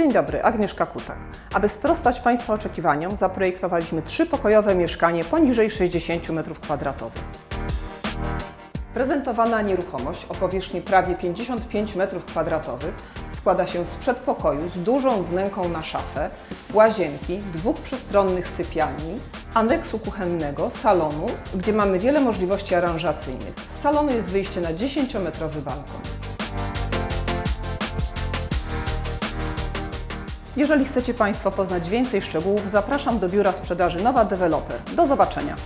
Dzień dobry, Agnieszka Kutak. Aby sprostać Państwa oczekiwaniom, zaprojektowaliśmy trzypokojowe mieszkanie poniżej 60 m2. Prezentowana nieruchomość o powierzchni prawie 55 m2 składa się z przedpokoju z dużą wnęką na szafę, łazienki, dwóch przestronnych sypialni, aneksu kuchennego, salonu, gdzie mamy wiele możliwości aranżacyjnych. Z salonu jest wyjście na 10-metrowy balkon. Jeżeli chcecie Państwo poznać więcej szczegółów, zapraszam do biura sprzedaży Nowa Developer. Do zobaczenia.